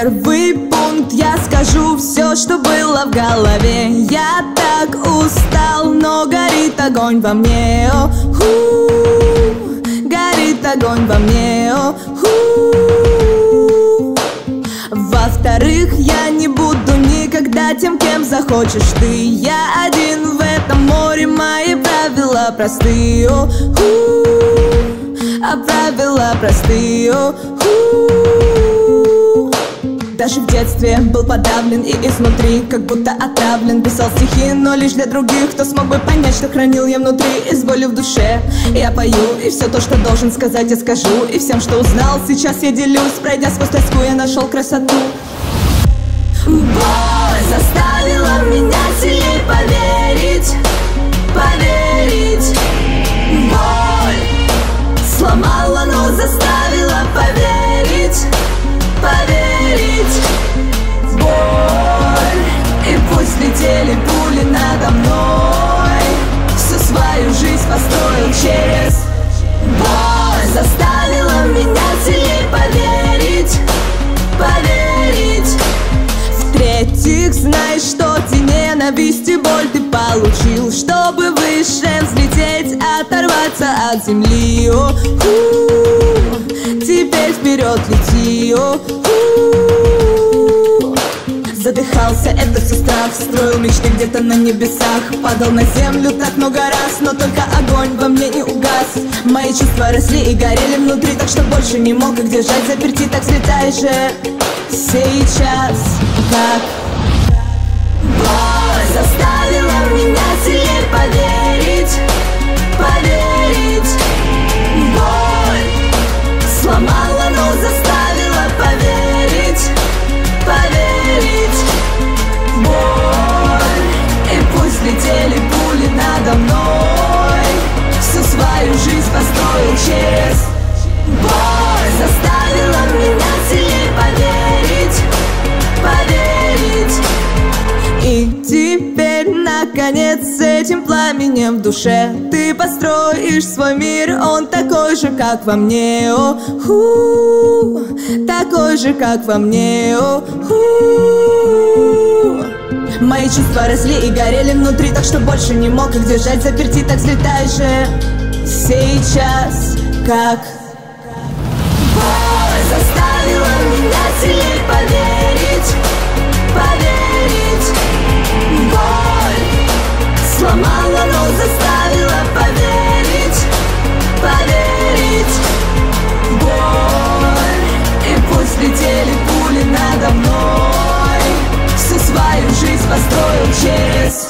Первый пункт я скажу все, что было в голове. Я так устал, но горит огонь во мне. О, ху, Горит огонь во мне. О, ху. Во-вторых, я не буду никогда тем, кем захочешь ты. Я один в этом море, мои правила простые о, ху, А правила простые о, ху. Даже в детстве был подавлен и изнутри Как будто отравлен. Писал стихи, но лишь для других Кто смог бы понять, что хранил я внутри Из боли в душе. Я пою И все то, что должен сказать, я скажу. И всем, что узнал, сейчас я делюсь Пройдя сквозь тоску, я нашел красоту построил через Боль заставила меня сильнее поверить Поверить. В-третьих, знай, что те ненависть и боль ты получил Чтобы выше взлететь, оторваться от земли. О, ху, Теперь вперед лети. О, ху. Задыхался, это все Строил мечты где-то на небесах. Падал на землю так много раз Но только огонь во мне не угас. Мои чувства росли и горели внутри Так что больше не мог их держать. Заперти, так взлетай же. Сейчас, как? Боль заставила этим пламенем в душе. Ты построишь свой мир, он такой же, как во мне. О, ху, Такой же, как во мне. О, ху. Мои чувства росли и горели внутри Так что больше не мог их держать. Заперти Так взлетай же. Сейчас, как? Боль заставила меня сильнее поверить со мной. Всю свою жизнь построил через